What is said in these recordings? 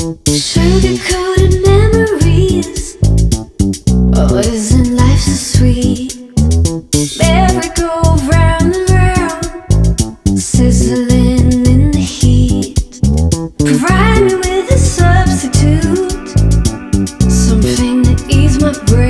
Sugar-coated memories. Oh, isn't life so sweet? And round Sizzling in the heat. Provide me with a substitute Something to ease my brain.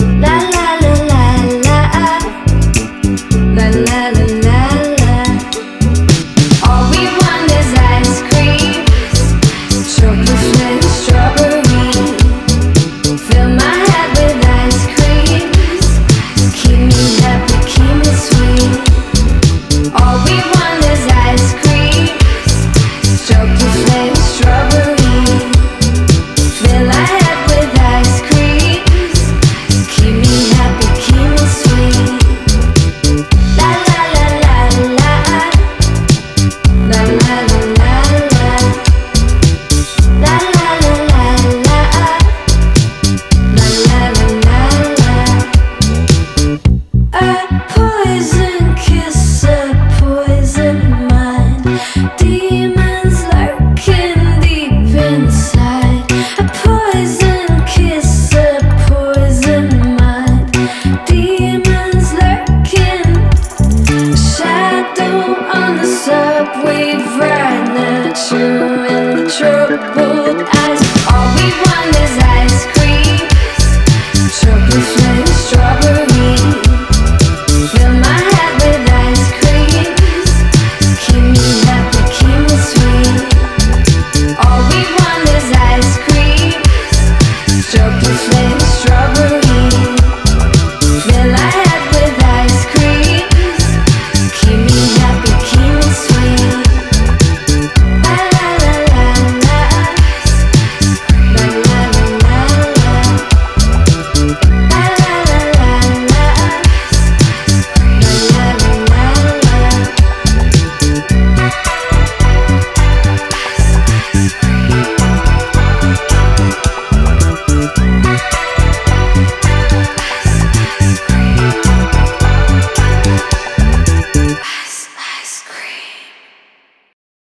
La la Right nature in the trouble